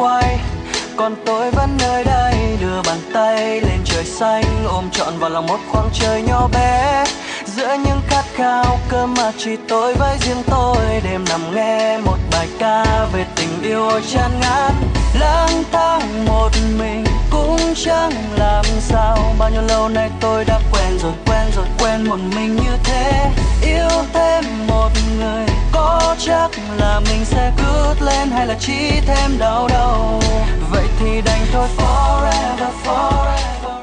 quay. Còn tôi vẫn nơi đây, đưa bàn tay lên trời xanh, ôm trọn vào lòng một khoảng trời nhỏ bé. Giữa những khát khao cơ mà chỉ tôi với riêng tôi, đêm nằm nghe một bài ca về tình yêu chan ngán. Lang thang một mình cũng chẳng làm sao, bao nhiêu lâu nay tôi đã quen rồi quen rồi, quen một mình như thế. Yêu thêm một người có chắc là mình sẽ hay là chỉ thêm đau đầu? Vậy thì đành thôi, forever forever.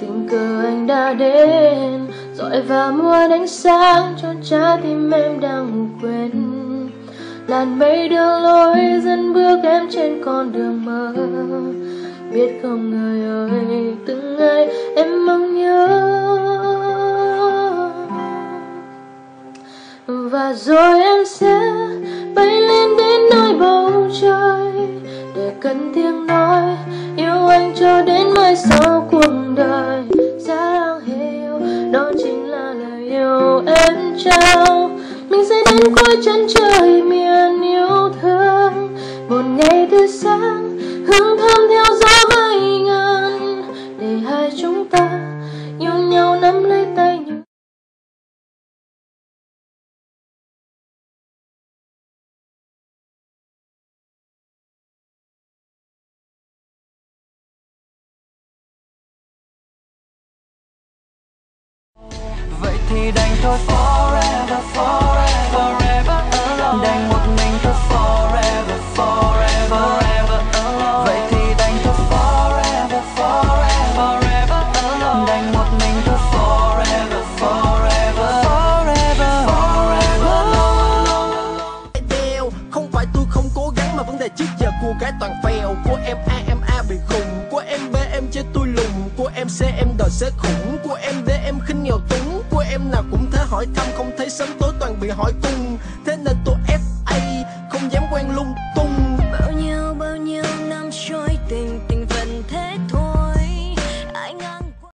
Tình cờ anh đã đến, dọi và muôn ánh sáng cho trái tim em đang ngủ quên. Làn mây đưa lối dẫn bước em trên con đường mơ, biết không người ơi, từng và rồi em sẽ bay lên đến nơi bầu trời. Để cất tiếng nói, yêu anh cho đến mai sau cuộc đời. Sarang hiểu đó chính là lời yêu em trao. Mình sẽ đến cuối chân trời miền yêu thương. Một ngày tươi sáng, hương thơm theo gió bay ngàn. Để hai chúng thì đành thôi. Forever forever forever alone. Đành một mình thôi. Forever forever forever alone. Vậy thì đành thôi. Forever forever forever alone. Đành một mình thôi. Forever forever forever forever alone. Đều Không phải tôi không cố gắng mà vấn đề trước giờ cô gái toàn phèo Của em A em A bị khùng. Của em B, em chơi tôi lùng. Của em C, em đòi sẽ khủng. Của em D, em khinh nghèo tôi em nào cũng thế, hỏi thăm Không thấy sớm tối toàn bị hỏi cung. Thế nên tôi FA không dám quen lung